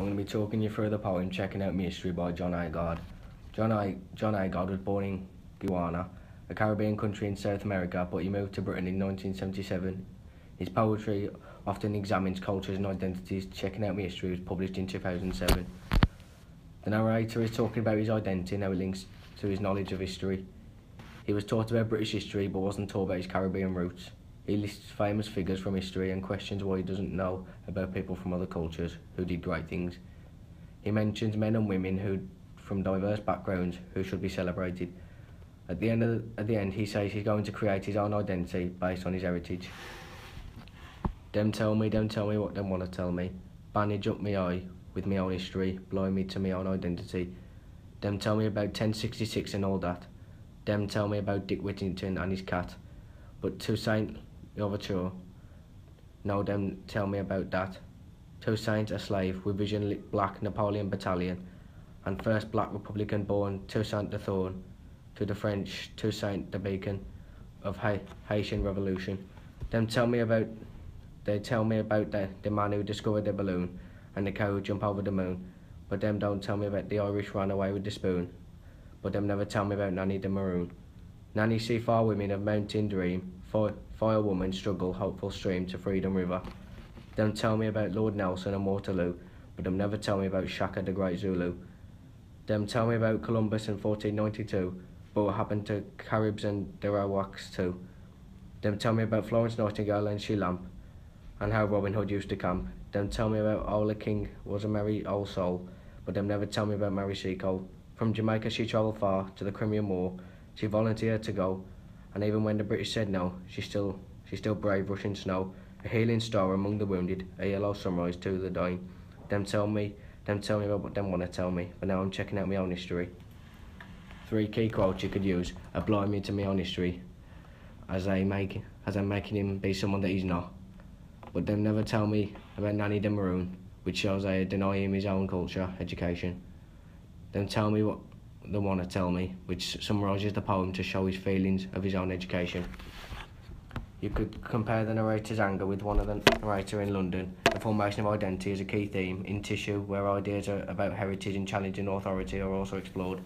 I'm going to be talking you through the poem Checking Out Me History by John Agard. John, I, John Agard was born in Guyana, a Caribbean country in South America, but he moved to Britain in 1977. His poetry often examines cultures and identities. Checking Out Me History was published in 2007. The narrator is talking about his identity and how it links to his knowledge of history. He was taught about British history but wasn't taught about his Caribbean roots. He lists famous figures from history and questions why he doesn't know about people from other cultures who did great things. He mentions men and women who, from diverse backgrounds who should be celebrated. At the end, the, at the end, he says he's going to create his own identity based on his heritage. Them tell me, them tell me what them want to tell me. Bandage up me eye with me own history, blowing me to me own identity. Them tell me about 1066 and all that. Them tell me about Dick Whittington and his cat. But Toussaint L'Ouverture, no them tell me about that. Toussaint a slave with vision black Napoleon battalion, and first black Republican born Toussaint the Thorn, to the French Toussaint the Beacon of Haitian Revolution. Them tell me about, they tell me about the, the man who discovered the balloon and the cow who jump over the moon, but them don't tell me about the Irish ran away with the spoon, but them never tell me about Nanny the Maroon. Nanny see far women of mountain dream, fire woman struggle, hopeful stream to freedom river. Them tell me about Lord Nelson and Waterloo, but them never tell me about Shaka the Great Zulu. Them tell me about Columbus in 1492, but what happened to Caribs and the Arawaks too. Them tell me about Florence Nightingale and She Lamp, and how Robin Hood used to camp. Them tell me about Ola King was a merry old soul, but them never tell me about Mary Seacole. From Jamaica she travelled far to the Crimean War. She volunteered to go, and even when the British said no, she still she still braved Russian snow. A healing star among the wounded, a yellow sunrise to the dying. Them tell me, them tell me about what them want to tell me, but now I'm checking out my own history. Three key quotes you could use apply me to my own history, as I make as I'm making him be someone that he's not. But them never tell me about Nanny the Maroon, which shows I deny him his own culture, education. Them tell me what they want to tell me, which summarises the poem to show his feelings of his own education. You could compare the narrator's anger with one of the narrator in London. The formation of identity is a key theme in tissue where ideas about heritage and challenging authority are also explored.